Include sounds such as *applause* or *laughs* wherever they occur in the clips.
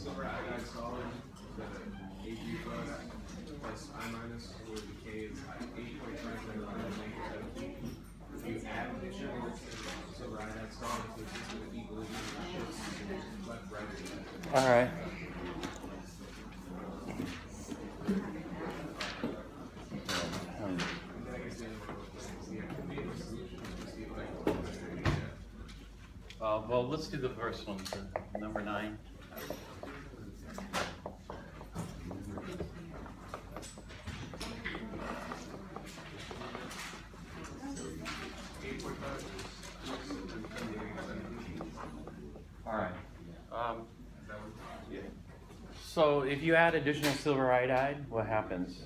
silver iodide solid, the Ag plus plus I minus, where the K is eight point five seven negative seventeen. If you add additional silver iodide solid to the system of equilibrium, shifts left, right. All right. And then I guess the other one was the activity of the solution, is the electrical chemistry. Uh, well, let's do the first one, the number nine. Eight point five. All right. Um, That one? Yeah. So if you add additional silver iodide, what happens?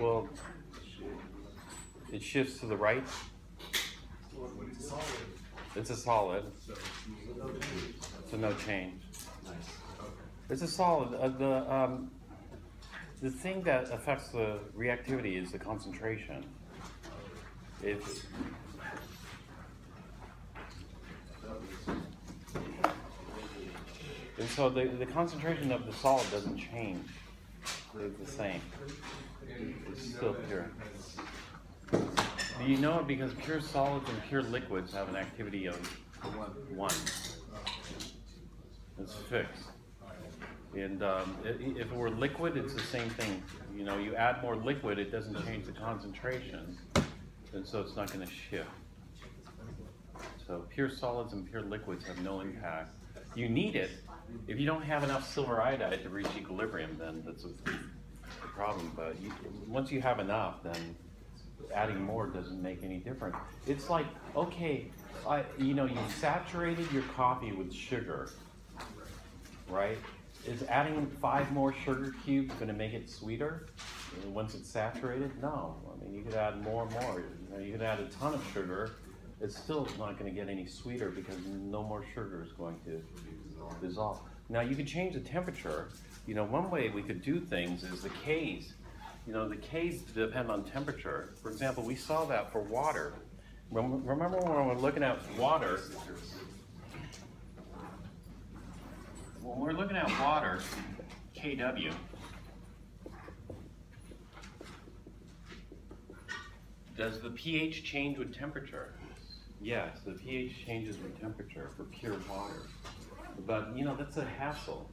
Well, it shifts to the right. It's a solid, So, no change. It's a solid. Uh, the um, the thing that affects the reactivity is the concentration. If and so the, the concentration of the solid doesn't change. It's the same. It's still pure. You know it because pure solids and pure liquids have an activity of one. It's fixed. And um, if it were liquid, it's the same thing. You know, you add more liquid, it doesn't change the concentration, and so it's not going to shift. So pure solids and pure liquids have no impact. You need it. If you don't have enough silver iodide to reach equilibrium, then that's a a problem. But you, once you have enough, then adding more doesn't make any difference. It's like, okay, I, you know, you saturated your coffee with sugar, right? Is adding five more sugar cubes going to make it sweeter uh, once it's saturated? No. I mean, you could add more and more. You, know, you could add a ton of sugar. It's still not going to get any sweeter because no more sugar is going to dissolve. Now, you can change the temperature. You know, one way we could do things is the Ks. You know, the Ks depend on temperature. For example, we saw that for water. Remember when we were looking at water, when we're looking at water, KW, does the pH change with temperature? Yes, the pH changes with temperature for pure water. But, you know, that's a hassle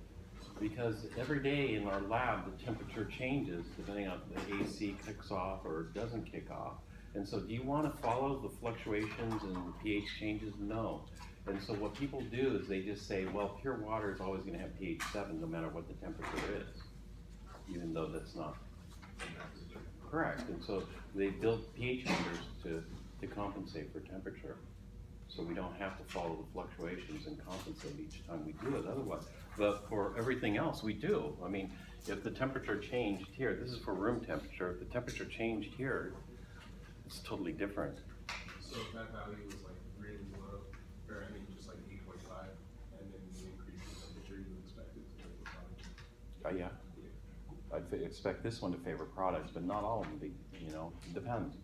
because every day in our lab, the temperature changes depending on the AC kicks off or doesn't kick off. And so do you want to follow the fluctuations and pH changes? No. And so what people do is they just say, well, pure water is always going to have pH 7 no matter what the temperature is, even though that's not correct. And so they build pH meters to, to compensate for temperature. So we don't have to follow the fluctuations and compensate each time we do it otherwise. But for everything else, we do. I mean, if the temperature changed here, this is for room temperature, if the temperature changed here, it's totally different. So if that value was like really low, or I mean, just like eight point five, and then the increase in temperature you expected to make the product. Uh, yeah. yeah. I'd expect this one to favor products, but not all of them, be- you know, it depends.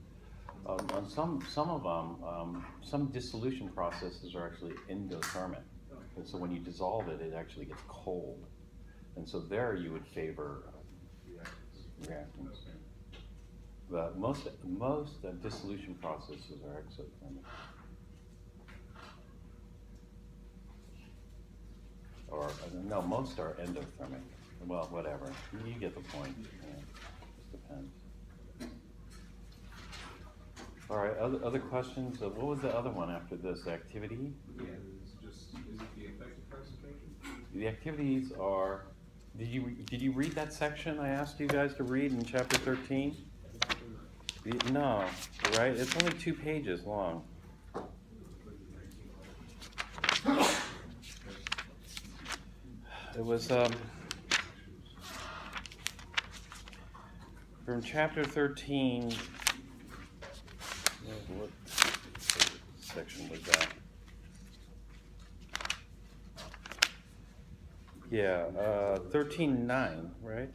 Um, on some, some of them, um, some dissolution processes are actually endothermic. And so when you dissolve it, it actually gets cold. And so there you would favor reactants. But most, most uh, dissolution processes are exothermic. Or, uh, no, most are endothermic. Well, whatever, you get the point, yeah, just depends. All right, other, other questions? Uh, What was the other one after this, activity? Yeah, it's just, is it the effective concentration? The activities are, did you, did you read that section I asked you guys to read in chapter thirteen? No, right, it's only two pages long. It was, um, from chapter thirteen, what- section was that? Yeah, uh, thirteen nine, right?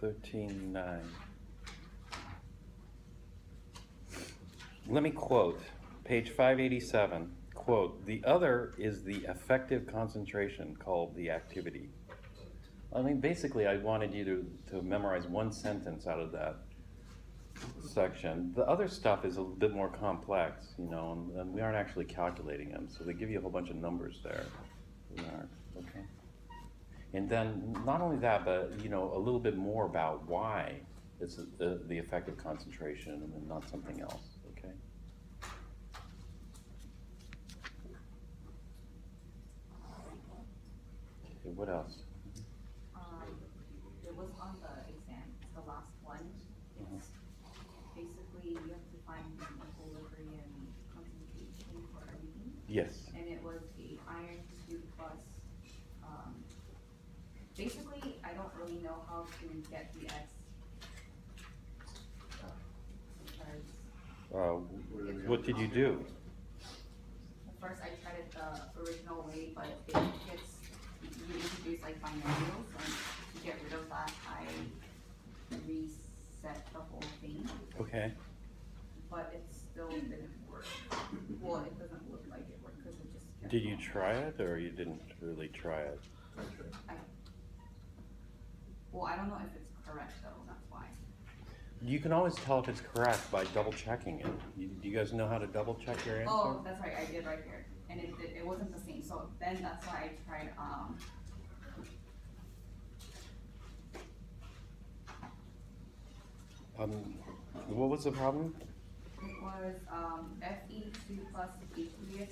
Thirteen nine. Let me quote, page five eighty-seven, quote, the other is the effective concentration called the activity. I mean, basically, I wanted you to, to memorize one sentence out of that section. The other stuff is a bit more complex, you know, and, and we aren't actually calculating them, so they give you a whole bunch of numbers there. Okay? And then, not only that, but, you know, a little bit more about why it's uh, the, the effective concentration and not something else, okay? Okay, what else? Um, it was on the exam, it's the last one. It's basically you have to find the equilibrium concentration for everything. Yes. And it was a iron two plus, um, basically, I don't really know how to get the X. Because Uh, what did you do? at first I tried it the original way, but it gets, you introduce like binomials, and to get rid of that, I reset the whole thing, Okay. but it still didn't work. Well, it doesn't look like it worked, cause it just kept. Did you try it or you didn't really try it? I- Well, I don't know if it's correct though, that's why. You can always tell if it's correct by double checking it. You, do you guys know how to double check your answer? Oh, that's right, I did right here, and it, did- it wasn't the same, so then that's why I tried, um. Um, what was the problem? It was, um, FE two plus aqueous,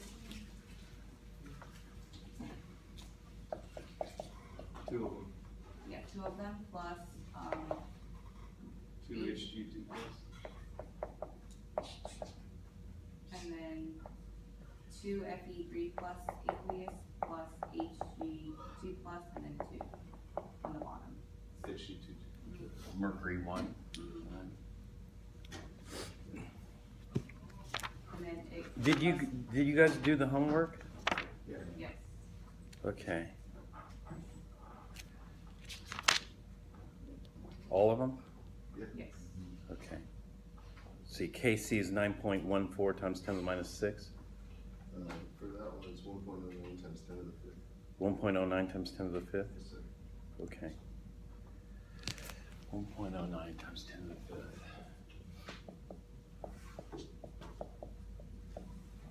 Two of them, yeah, two of them, plus, um, two HG two plus. and then two FE three plus aqueous, plus HG two plus, and then two on the bottom. HG two two. Mercury one. And then it. Did you, did you guys do the homework? Yes, Okay. All of them? yes, Okay. See, KC is nine point one four times ten to the minus six, Uh, for that one, it's one point oh nine times ten to the fifth. one point oh nine times ten to the fifth, Yes, sir. okay. One point oh nine times ten to the fifth.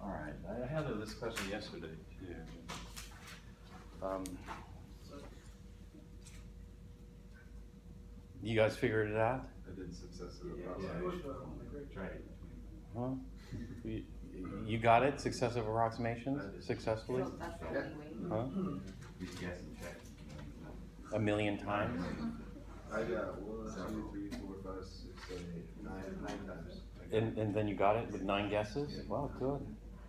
All right, I had this question yesterday too. Um, You guys figured it out? I did successive Yeah. approximation. Tried it. Huh? You, you got it, successive approximations, successfully? so that's the only way. Huh? You guess and check. A million times? I got one, two, three, four, five, six, seven, eight, nine, nine times. And, and then you got it with nine guesses? Wow, good,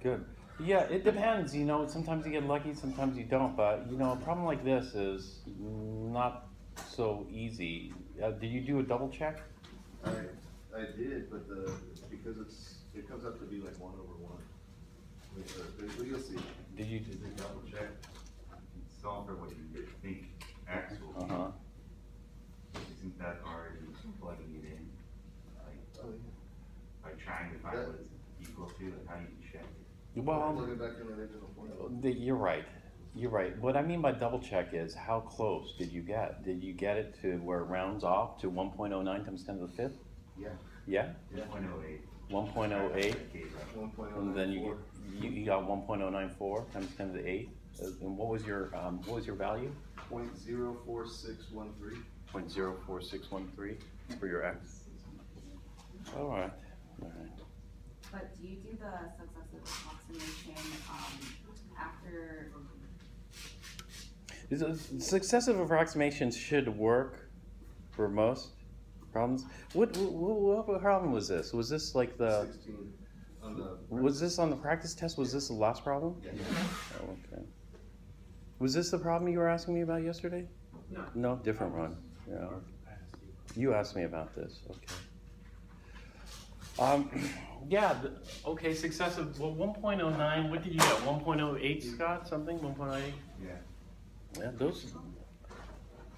good. Yeah, it depends, you know, sometimes you get lucky, sometimes you don't, but, you know, a problem like this is not so easy. Uh, did you do a double check? I, I did, but the, because it's, it comes up to be like one over one. Wait, uh, but You'll see. Did you, Just a double check. Solve for what you think X will be. uh-huh, Isn't that already plugging it in? Like, Oh, yeah. by trying to find what it's equal to, like how you check it? well. Plug it back in the original formula. The- You're right. You're right. What I mean by double check is how close did you get? Did you get it to where it rounds off to 1.09 times 10 to the fifth? Yeah. Yeah? One point oh eight. 1.08? One point oh And then you, get- you, you got 1.094 times 10 to the 8? Uh, And what was your, um, what was your value? Point zero four six one three. 0.04613 for your x? All right, all right. But do you do the successive approximation, um, after, Is it- Successive approximations should work for most problems. What, what, what problem was this? Was this like the, Sixteen on the. was this on the practice test? Was this the last problem? Yeah. Oh, okay. Was this the problem you were asking me about yesterday? No. No, different one, yeah. You asked me about this, okay. Um, *clears throat* yeah, the- okay, successive, well, one point oh nine, what did you get, one point oh eight, Scott, something, one point oh eight? Yeah. Yeah, those,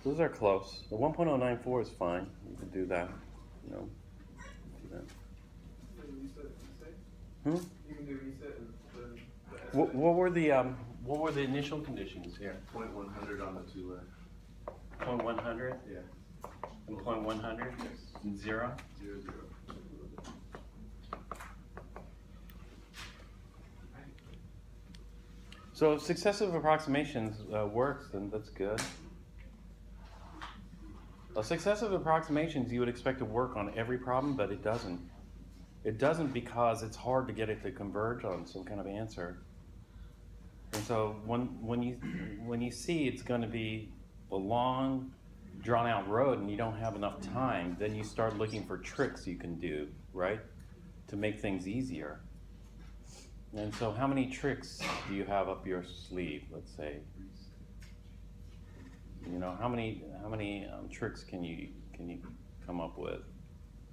those are close. The one point oh nine four is fine, you can do that, you know. do that. Hmm? You can do reset and then the that's What, what were the, um, what were the initial conditions here? point one hundred on the two left. Point one hundred Yeah. and point one hundred and zero? Zero, zero. So if successive approximations uh, works, then that's good. Successive approximations you would expect to work on every problem, but it doesn't. It doesn't because it's hard to get it to converge on some kind of answer. And so when when you when you see it's going to be a long, drawn out road and you don't have enough time, then you start looking for tricks you can do, right, to make things easier. And so, how many tricks do you have up your sleeve? Let's say. You know, how many how many um, tricks can you can you come up with?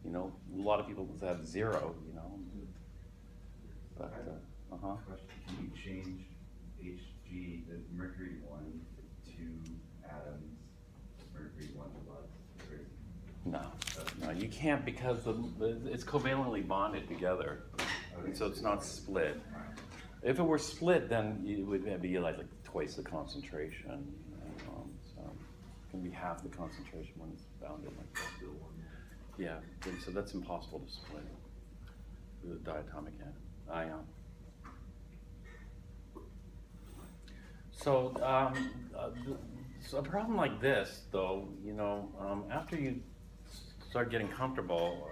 You know, a lot of people have zero. You know, but uh huh. Can you change HG, the mercury one, to atoms, mercury one plus, or No, no, you can't because the, the it's covalently bonded together, so it's not split. If it were split, then it would be like, like twice the concentration. Um, so it can be half the concentration when it's bounded like that. Yeah, so that's impossible to split a diatomic ion. So, um, uh, so a problem like this, though, you know, um, after you start getting comfortable,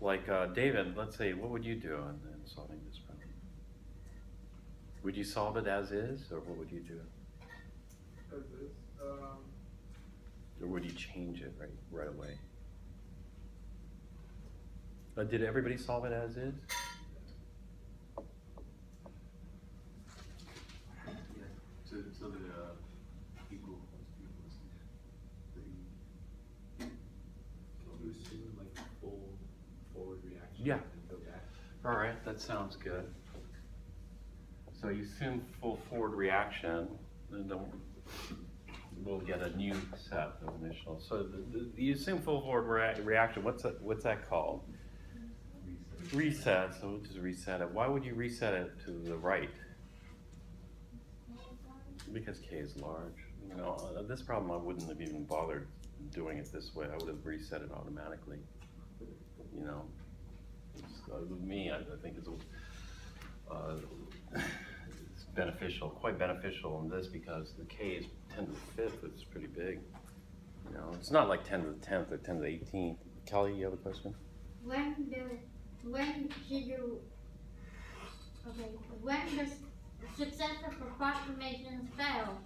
like uh, David, let's say, what would you do in, in solving this problem? Would you solve it as is, or what would you do? As is, um, Or would you change it right, right away? Uh, did everybody solve it as is? Yeah. So, so the, uh, equal, equals the, can you assume like full forward reaction? Yeah. And go back? All right, that sounds good. So you assume full forward reaction, and then we'll get a new set of initials. So the, the, you assume full forward rea- reaction. What's that? What's that called? Reset. So we'll just reset it. Why would you reset it to the right? Because k is large. You know, uh, this problem I wouldn't have even bothered doing it this way. I would have reset it automatically. You know, uh, with me, I, I think it's, a- uh, it's beneficial, quite beneficial in this because the K is ten to the fifth, it's pretty big. You know, it's not like ten to the tenth or ten to the eighteenth. Kelly, you have a question? When the, when should you, okay, when does successive approximations fail?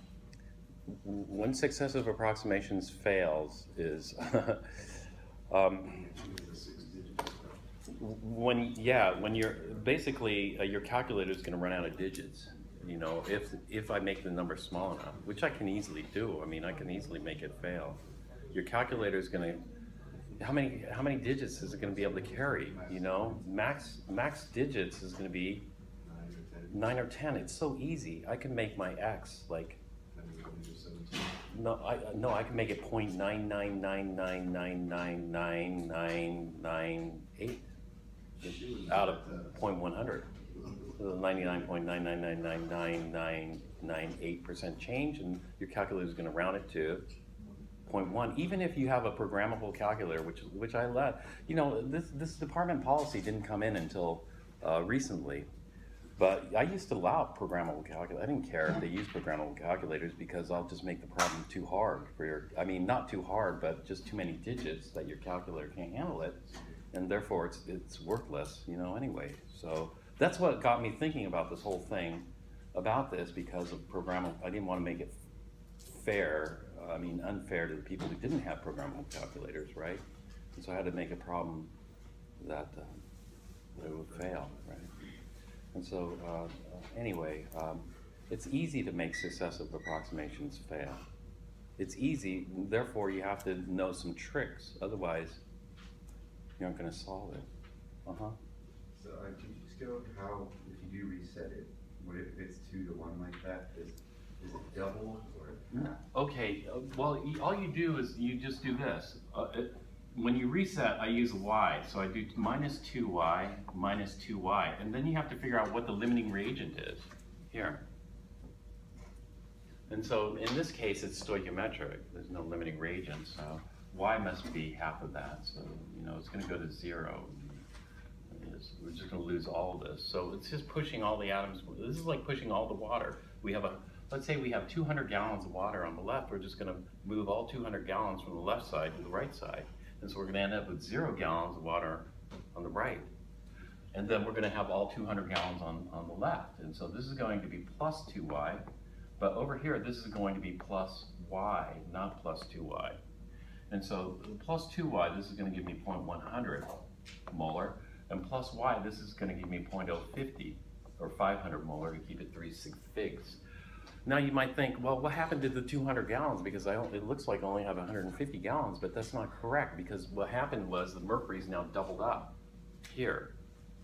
When successive approximations fails is, *laughs* um, the six digits. When yeah when you're basically uh, your calculator is going to run out of digits you know if if i make the number small enough which i can easily do i mean i can easily make it fail. Your calculator is going to how many how many digits is it going to be able to carry you know? Max max digits is going to be Nine or ten, it's so easy. I can make my x like no, I, no, I can make it point nine nine nine nine nine nine nine nine nine eight out of point one hundred. So ninety-nine point nine nine nine nine nine nine nine eight percent change, and your calculator is gonna round it to point 0.1, even if you have a programmable calculator, which, which I let, you know, this, this department policy didn't come in until, uh, recently. But I used to allow programmable calculators. I didn't care if they used programmable calculators because I'll just make the problem too hard for your, I mean, not too hard, but just too many digits that your calculator can't handle it. And therefore it's, it's worthless, you know, anyway. So that's what got me thinking about this whole thing, about this because of programmable, I didn't want to make it fair, I mean, unfair to the people who didn't have programmable calculators, right? And so I had to make a problem that, uh, it would fail, right? And so, uh, anyway, um, it's easy to make successive approximations fail. It's easy, therefore you have to know some tricks, otherwise you aren't gonna solve it. Uh-huh. So, uh, can you just go how, if you do reset it, what if it's two to one like that, is, is it double or half? Okay, uh, well, y- all you do is you just do this. Uh, it, when you reset, I use y, so I do minus two y, minus two y, and then you have to figure out what the limiting reagent is, here. And so in this case, it's stoichiometric, there's no limiting reagent, so y must be half of that, so, you know, it's gonna go to zero. We're just gonna lose all of this, so it's just pushing all the atoms, this is like pushing all the water. We have a, let's say we have two hundred gallons of water on the left, we're just gonna move all two hundred gallons from the left side to the right side. And so we're gonna end up with zero gallons of water on the right. And then we're gonna have all two hundred gallons on, on the left. And so this is going to be plus two y, but over here, this is going to be plus y, not plus two y. And so plus two y, this is gonna give me 0.100 molar, and plus y, this is gonna give me 0.050 or five hundred molar to keep it three sig figs. Now you might think, well, what happened to the two hundred gallons? Because I, it looks like I only have hundred and fifty gallons, but that's not correct, because what happened was the mercury is now doubled up here.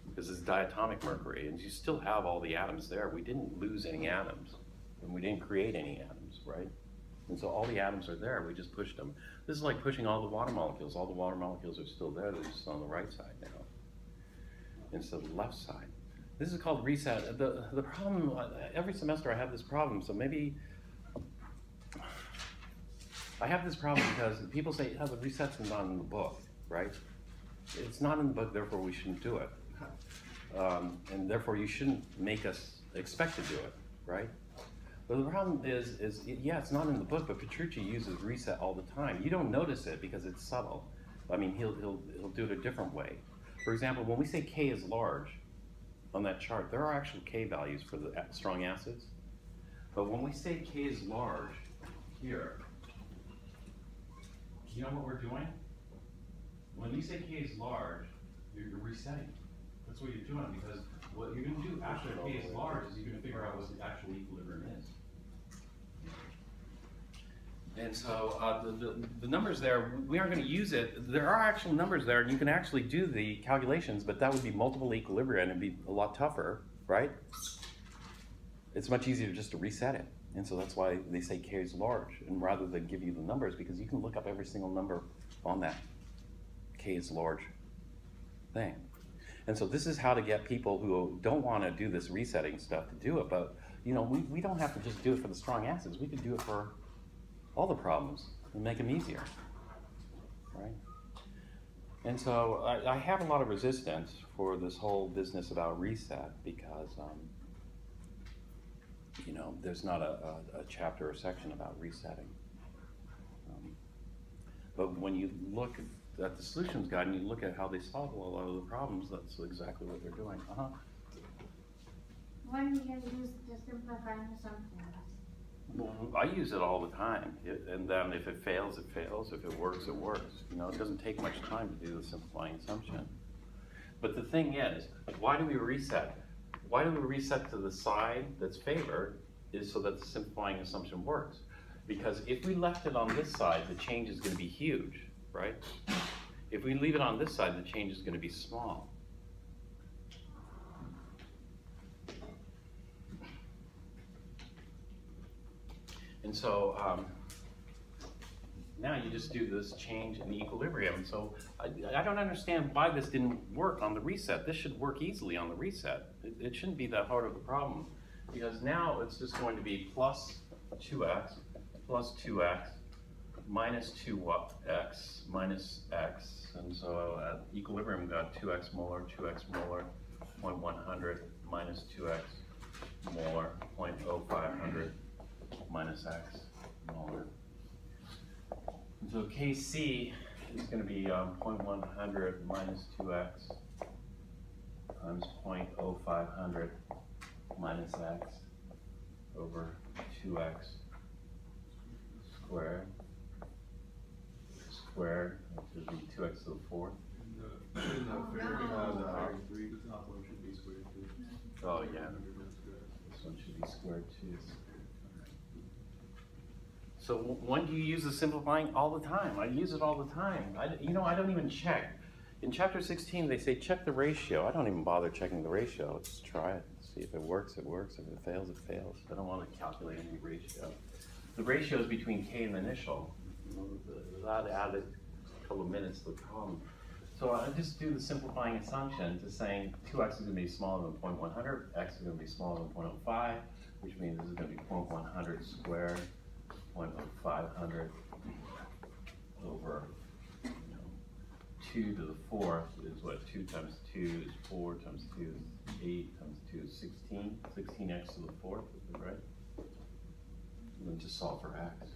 Because it's diatomic mercury, and you still have all the atoms there. We didn't lose any atoms, and we didn't create any atoms, right? And so all the atoms are there, we just pushed them. This is like pushing all the water molecules. All the water molecules are still there, they're just on the right side now. Instead of the left side. This is called reset. The, the problem, uh, every semester I have this problem, so maybe I have this problem because people say, oh, the reset's not in the book, right? It's not in the book, therefore we shouldn't do it. Um, and therefore you shouldn't make us expect to do it, right? But the problem is, is yeah, it's not in the book, but Petrucci uses reset all the time. You don't notice it because it's subtle. I mean, he'll, he'll, he'll do it a different way. For example, when we say K is large on that chart, there are actual K values for the strong acids. But when we say K is large here, you know what we're doing? When you say K is large, you're, you're resetting. That's what you're doing because what you're gonna do after K is large is you're gonna figure out what the actual equilibrium is. And so, uh, the, the, the numbers there, we aren't gonna use it, there are actual numbers there, and you can actually do the calculations, but that would be multiple equilibria, and it'd be a lot tougher, right? It's much easier just to reset it, and so that's why they say K is large, and rather than give you the numbers, because you can look up every single number on that K is large thing. And so this is how to get people who don't wanna do this resetting stuff to do it, but, you know, we, we don't have to just do it for the strong acids, we could do it for all the problems and make them easier, right? And so I, I have a lot of resistance for this whole business about reset because, um, you know, there's not a, a, a chapter or section about resetting. Um, But when you look at the solutions guide and you look at how they solve a lot of the problems, that's exactly what they're doing. Uh-huh. You gonna use the simplifying assumptions? I use it all the time, It- and then if it fails, it fails, if it works, it works. You know, it doesn't take much time to do the simplifying assumption. But the thing is, why do we reset? Why do we reset to the side that's favored is so that the simplifying assumption works. Because if we left it on this side, the change is gonna be huge, right? If we leave it on this side, the change is gonna be small. And so um, now you just do this change in the equilibrium. So I, I, don't understand why this didn't work on the reset. This should work easily on the reset. It, it shouldn't be that hard of a problem because now it's just going to be plus 2x plus 2x minus 2x minus x. And so at equilibrium, we've got 2x molar, 2x molar, 0.100 minus 2x molar, 0.0500 minus x, and. And so Kc is going to be um, 0.100 minus 2x times 0.0500 minus x over 2x squared squared, which would be 2x to the fourth. Oh yeah, this one should be squared too. So when do you use the simplifying? All the time. I use it all the time. I, you know, I don't even check. In chapter sixteen, they say check the ratio. I don't even bother checking the ratio. Just try it. See if it works, it works. If it fails, it fails. I don't want to calculate any ratio. The ratio is between k and the initial. That added a couple of minutes to the. So I just do the simplifying assumption to saying two x is gonna be smaller than point one hundred, x is gonna be smaller than 0.05, which means this is gonna be 0.100 squared, point oh five hundred over, you know, two to the fourth is what, two times two is four, times two is eight, times two is sixteen, sixteen x to the fourth, is that right? And then just solve for x.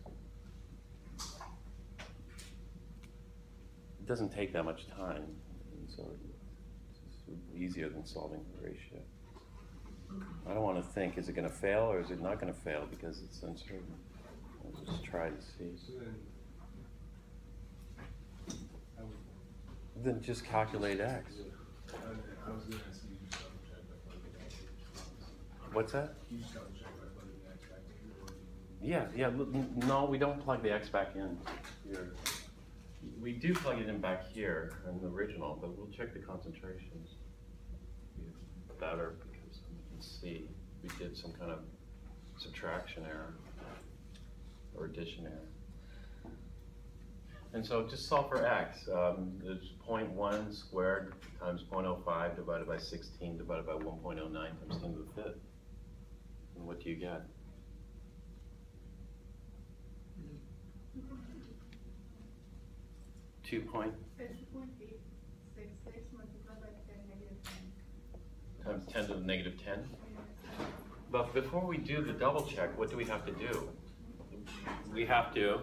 It doesn't take that much time, and so it's easier than solving the ratio. I don't wanna think, is it gonna fail or is it not gonna fail, because it's uncertain. Just try to see. Then. Just calculate x. What's that? Yeah, yeah, no, we don't plug the X back in. We do plug it in back here in the original, but we'll check the concentrations. Better because we can see we did some kind of subtraction error or addition error. And so just solve for X, um, it's point one squared times 0.05 divided by sixteen divided by one point oh nine times ten to the fifth. And what do you get? Two point times ten to the negative ten? But before we do the double check, what do we have to do? We have to,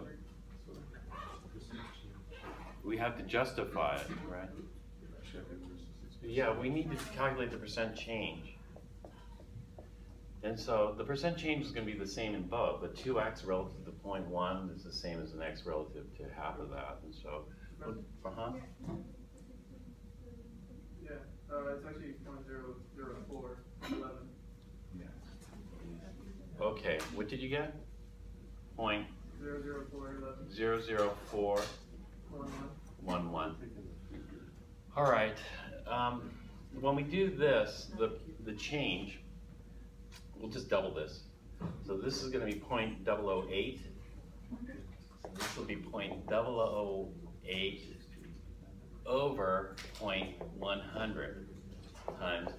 we have to justify it, right? Check it versus it's- Yeah, we need to calculate the percent change. And so the percent change is gonna be the same in both, but two x relative to point one is the same as an x relative to half of that, and so, uh-huh, Yeah, uh, it's actually point zero zero four eleven. okay, what did you get? Point Zero zero four one one. All right, um, when we do this, the, the change, we'll just double this. So this is gonna be point double oh eight. This will be point double oh eight over point one hundred times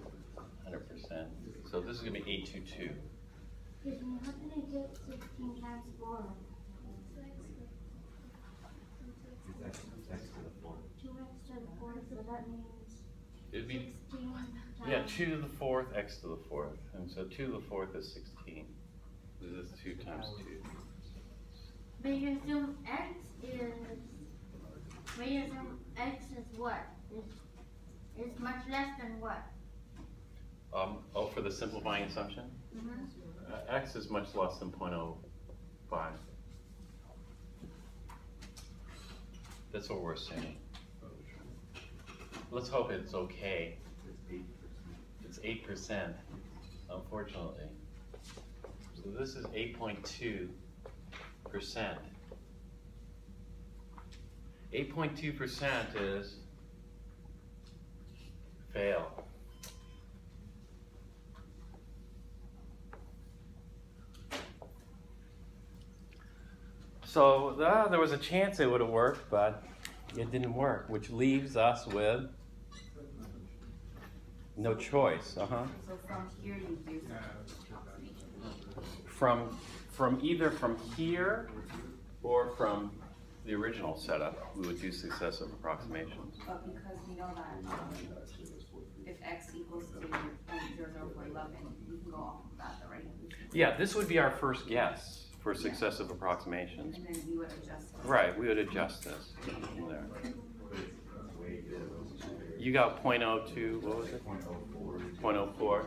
hundred percent. So this is gonna be eight two two. Excuse me, how can I get sixteen times four? It's X, X to the fourth. Two x to the fourth, so that means It'd be, sixteen times. yeah, two to the fourth, x to the fourth, and so two to the fourth is sixteen. This is two times two. But you assume x is, but you assume x is what? Is, is much less than what? Um, oh, for the simplifying assumption, Mm-hmm. uh, Uh, x is much less than 0.05. That's what we're assuming. Let's hope it's okay. It's eight percent. It's eight percent, unfortunately. So this is eight point two percent. Eight point two percent is fail. So uh, there was a chance it would have worked, but it didn't work, which leaves us with no choice. Uh huh. So from here you do From from either from here or from the original setup, we would do successive approximations. But because we know that, um, if x equals to point zero zero four eleven, we can go off of that, the right? Yeah, this would be our first guess for successive approximations. And then we would adjust. it. Right, we would adjust this from there. That's way good. You got .02, what was it? Point oh four. .04?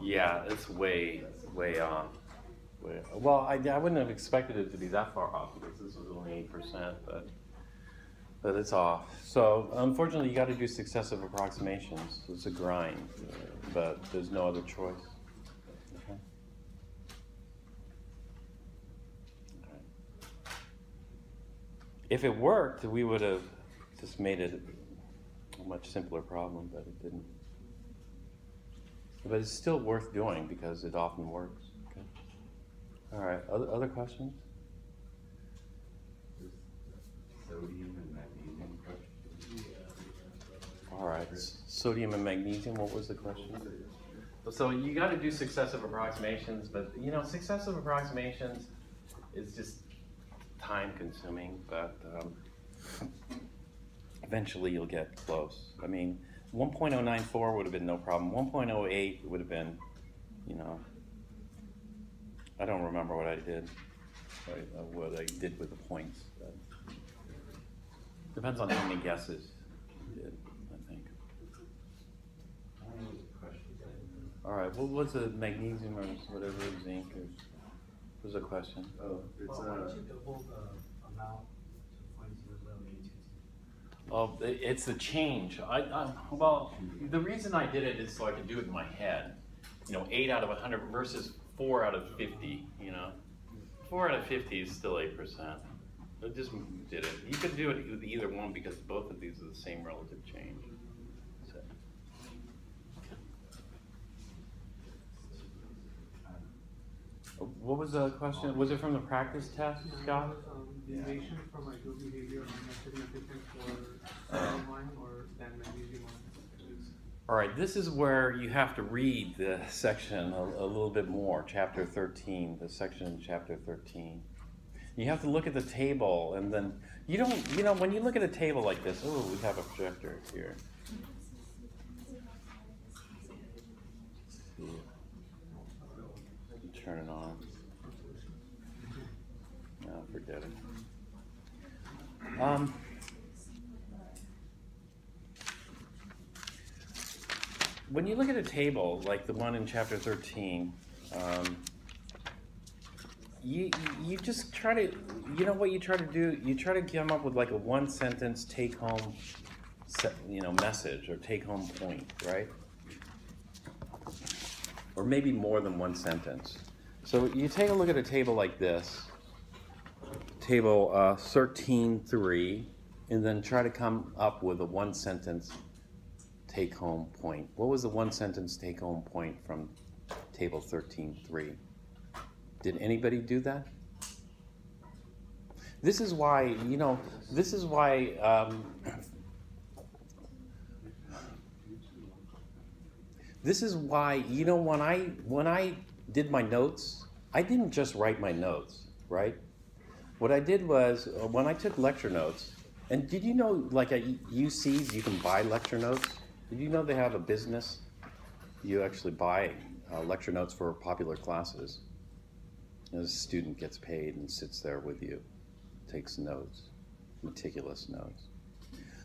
Yeah, it's way, way off. Way- Well, I, I wouldn't have expected it to be that far off because this was only eight percent, but, but it's off. So unfortunately, you gotta do successive approximations. It's a grind, but there's no other choice. Okay. Okay. If it worked, we would have just made it a much simpler problem, but it didn't. But it's still worth doing because it often works. Okay. All right. Other other questions? Sodium and magnesium All right, sodium and magnesium, what was the question? So you gotta do successive approximations, but, you know, successive approximations is just time consuming, but, um, eventually you'll get close. I mean, one point oh nine four would have been no problem, one point oh eight would have been, you know, I don't remember what I did, what I- uh, what I did with the points, depends on how many guesses you did, I think. All right, what was the magnesium or whatever, zinc, or, what was the question? Oh, it's, Well, uh, double the amount to point zero zero eight two two? Oh, it's the change. I, I, well, the reason I did it is so I could do it in my head. You know, eight out of hundred versus four out of fifty, you know? Four out of fifty is still eight percent. I just did it. You could do it with either one because both of these are the same relative change. So- What was the question? Was it from the practice test, Scott? Um, Deviation from ideal behavior are not significant for sodium or than magnesium All right, this is where you have to read the section a, a little bit more, chapter 13, the section in chapter 13. You have to look at the table and then, you don't, you know, when you look at a table like this, oh, we have a projector here. Turn it on. Forget it. Um, when you look at a table like the one in chapter 13 um, you you just try to you know what you try to do? You try to come up with like a one sentence take home you know message or take home point right? Or maybe more than one sentence. So you take a look at a table like this table uh, 13.3 and then try to come up with a one sentence take home point. What was the one sentence take home point from table 13.3? Did anybody do that? This is why, you know, this is why um, this is why, you know, when I when I did my notes, I didn't just write my notes, right? What I did was uh, when I took lecture notes, and did you know, like at UCs, you can buy lecture notes? Did you know they have a business? You actually buy uh, lecture notes for popular classes. And a student gets paid and sits there with you, takes notes, meticulous notes.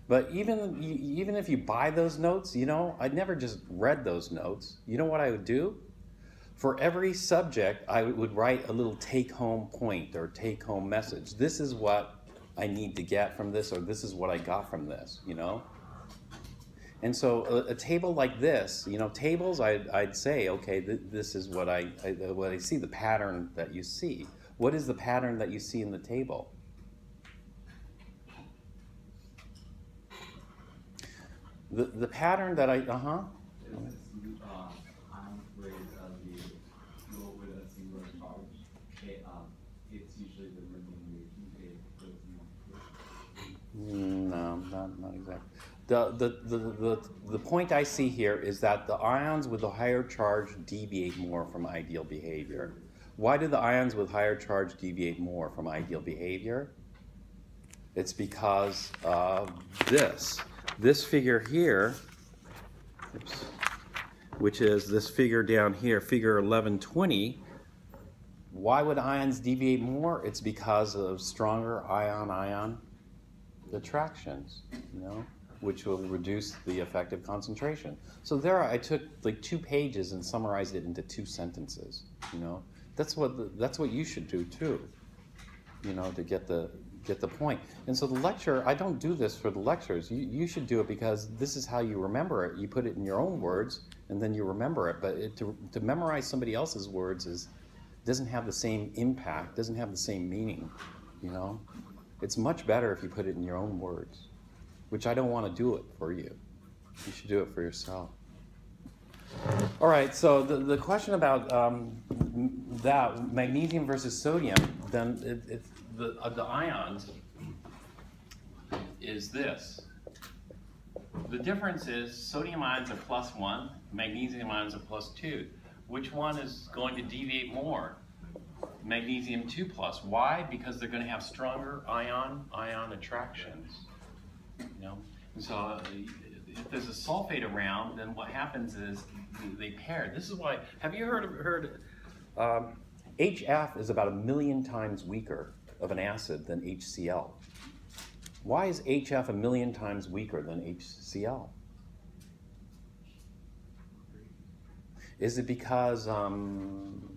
But even even if you buy those notes, you know, I'd never just read those notes. You know what I would do? For every subject, I would write a little take-home point or take-home message. This is what I need to get from this, or this is what I got from this. You know. And so a, a table like this, you know, tables, I'd, I'd say, okay, th- this is what I, I, what I see, the pattern that you see. What is the pattern that you see in the table? The, the pattern that I, uh-huh, Is this, uh, ion with, uh, the, low with a singular charge, it, um, it's usually the remaining reagent, it goes in. Mm, no, not, not exactly. The, the, the, the, the point I see here is that the ions with the higher charge deviate more from ideal behavior. Why do the ions with higher charge deviate more from ideal behavior? It's because of this. This figure here, oops, which is this figure down here, figure 1120, why would ions deviate more? It's because of stronger ion-ion attractions, you know, which will reduce the effective concentration. So there, I took like two pages and summarized it into two sentences. You know, that's what the, that's what you should do too. You know, to get the get the point. And so the lecture, I don't do this for the lectures. You you should do it because this is how you remember it. You put it in your own words, and then you remember it. But it, to to memorize somebody else's words is doesn't have the same impact, doesn't have the same meaning. You know. It's much better if you put it in your own words, which I don't want to do it for you. You should do it for yourself. All right, so the, the question about um, that magnesium versus sodium, then it, it, the, uh, the ions is this. The difference is sodium ions are plus one, magnesium ions are plus two. Which one is going to deviate more? Magnesium two plus. Why? Because they're going to have stronger ion-ion attractions. You know, and so uh, if there's a sulfate around, then what happens is they pair. This is why. Have you heard heard? Um, HF is about a million times weaker of an acid than HCl. Why is HF a million times weaker than HCl? Is it because um,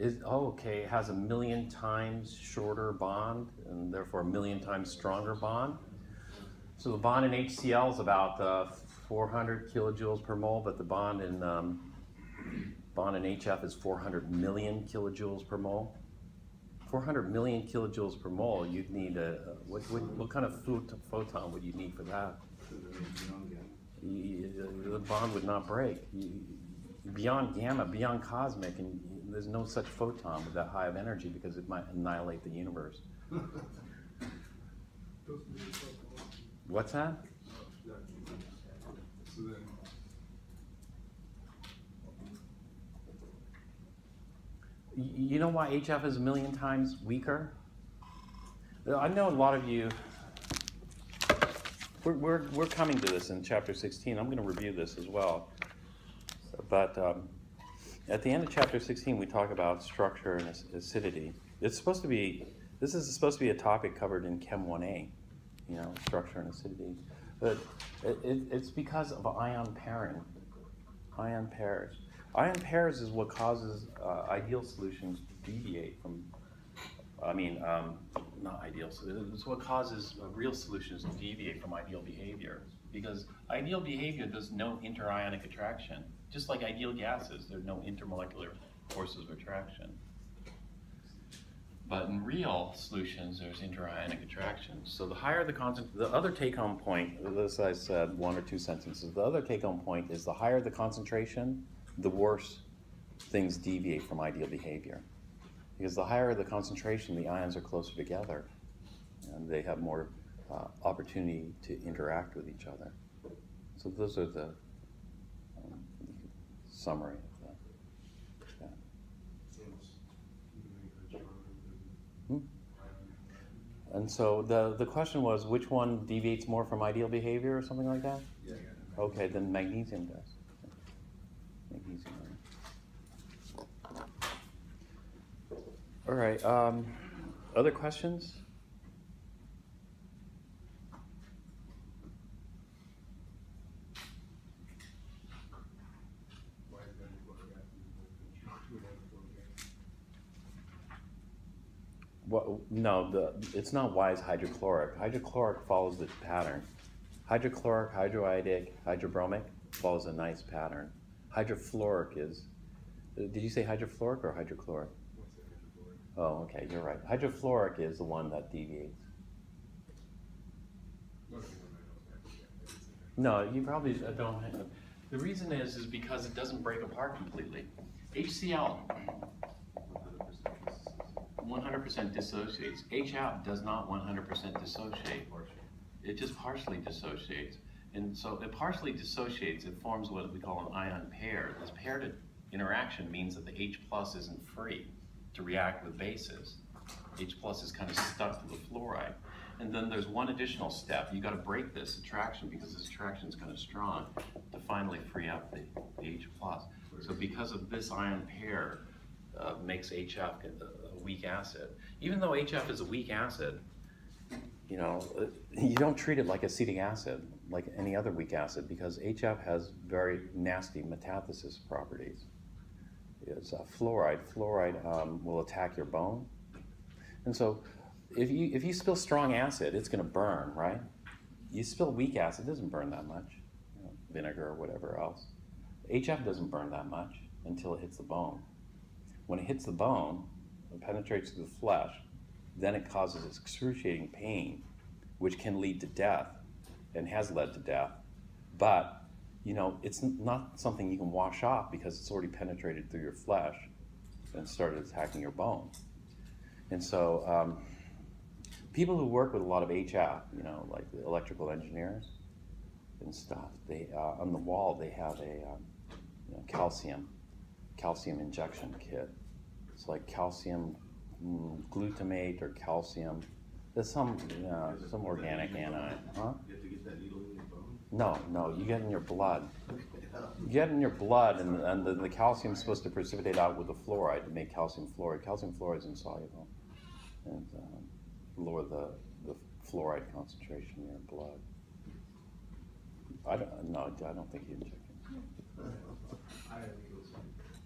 is oh, okay, it has a million times shorter bond and therefore a million times stronger bond? So the bond in HCl is about uh, 400 kilojoules per mole, but the bond in um, bond in HF is 400 million kilojoules per mole. 400 million kilojoules per mole, you'd need a, what, what, what kind of photon would you need for that? the bond would not break. beyond gamma, beyond cosmic, and there's no such photon with that high of energy because it might annihilate the universe. What's that? You know why HF is a million times weaker? I know a lot of you we're, we're, we're coming to this in chapter 16. I'm going to review this as well. But um, at the end of chapter 16, we talk about structure and acidity. It's supposed to be, this is supposed to be a topic covered in Chem 1A, you know, structure and acidity. But it, it, it's because of ion pairing, ion pairs. Ion pairs is what causes uh, ideal solutions to deviate from I mean, um, not ideal. It's what causes real solutions to deviate from ideal behavior. Because ideal behavior does no interionic attraction. Just like ideal gases, there are no intermolecular forces of attraction. But in real solutions, there's interionic attraction. So the higher the concentration, the other take-home point, as I said, one or two sentences, the other take-home point is the higher the concentration, the worse things deviate from ideal behavior. Because the higher the concentration, the ions are closer together, and they have more uh, opportunity to interact with each other. So those are the summary of that. Hmm? And so the, the question was, which one deviates more from ideal behavior or something like that? Yeah. Okay, then magnesium does. Magnesium. All right, um, other questions? Well, no, the, it's not why wise hydrochloric. Hydrochloric follows the pattern. Hydrochloric, hydroiodic, hydrobromic follows a nice pattern. Hydrofluoric is, did you say hydrofluoric or hydrochloric? Oh, okay, you're right. Hydrofluoric is the one that deviates. No, you probably don't. The reason is is because it doesn't break apart completely. HCl 100% dissociates. HF does not 100% dissociate. It just partially dissociates. And so it partially dissociates, it forms what we call an ion pair. This paired interaction means that the H plus isn't free to react with bases. H plus is kind of stuck to the fluoride. And then there's one additional step. You got to break this attraction because this attraction is kind of strong to finally free up the, the H plus. So because of this ion pair, uh, makes HF weak acid. Even though HF is a weak acid, you know, you don't treat it like acetic acid, like any other weak acid, because HF has very nasty metathesis properties is uh, fluoride. Fluoride um, will attack your bone. And so if you, if you spill strong acid, it's going to burn, right? You spill weak acid, it doesn't burn that much, you know, vinegar or whatever else. HF doesn't burn that much until it hits the bone. When it hits the bone, it penetrates through the flesh, then it causes excruciating pain, which can lead to death and has led to death. But you know, it's not something you can wash off because it's already penetrated through your flesh and started attacking your bone. And so, um, people who work with a lot of HF, you know, like electrical engineers and stuff, they, uh, on the wall, they have a, um, you know, calcium, calcium injection kit. It's like calcium mm, glutamate or calcium, there's some, uh, some organic anion, huh? You have to get that needle in your bone? No, no, you get in your blood. You get in your blood, and, and the, the is supposed to precipitate out with the fluoride to make calcium fluoride. Calcium fluoride is insoluble, and um, lower the, the fluoride concentration in your blood. I don't, no, I don't think you inject it. *laughs* I have needles,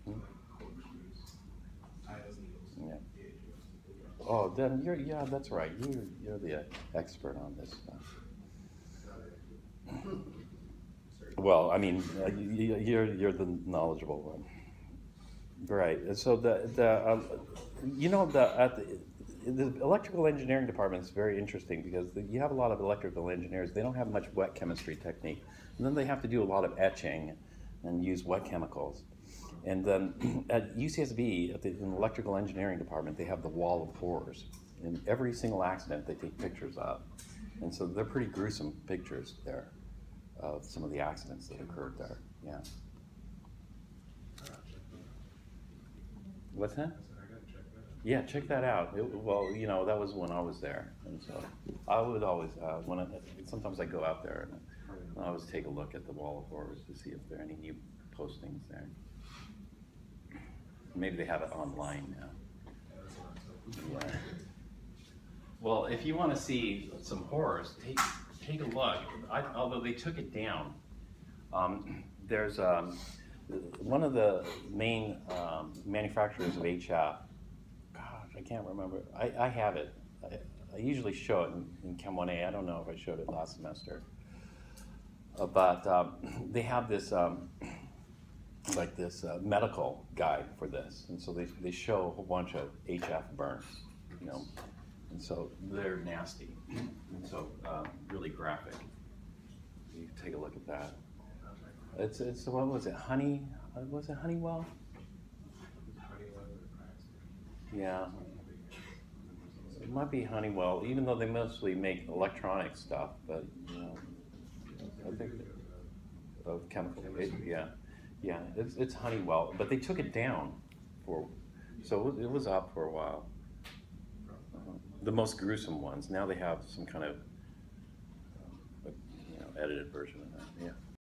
Hmm? like corkscrews. I have needles. Yeah. Yeah, Oh, then you're, yeah, that's right. You're, you're the expert on this stuff. Well, I mean, uh, you, you're, you're the knowledgeable one. Right, so the, the, um, you know, the, at the, the electrical engineering department is very interesting because the- you have a lot of electrical engineers, they don't have much wet chemistry technique. And then they have to do a lot of etching and use wet chemicals. And then *clears throat* at UCSB, at the, electrical engineering department, they have the wall of horrors. And every single accident they take pictures of. And so they're pretty gruesome pictures there of some of the accidents that occurred there, yeah. What's that? Yeah, check that out. It, well, you know, that was when I was there, and so I would always, uh, when I, sometimes I go out there and I always take a look at the wall of horrors to see if there are any new postings there. Maybe they have it online now. Yeah. Well, if you want to see some horrors, take take a look. I, although they took it down, um, there's um, one of the main um, manufacturers of HF. Gosh, I can't remember. I, I have it. I, I usually show it in, in Chem 1A. I don't know if I showed it last semester. Uh, but um, they have this um, like this uh, medical guide for this, and so they, they show a whole bunch of HF burns, you know, and so they're nasty, and so um, really graphic. You take a look at that. It's it's what was it? Honey? uh, Was it Honeywell? Yeah. It might be Honeywell, even though they mostly make electronic stuff, but you know, I think of chemical. It, yeah, yeah. It's it's Honeywell, but they took it down for, so it was, up for a while. The most gruesome ones. Now they have some kind of, uh, you know, edited version of that. Yeah.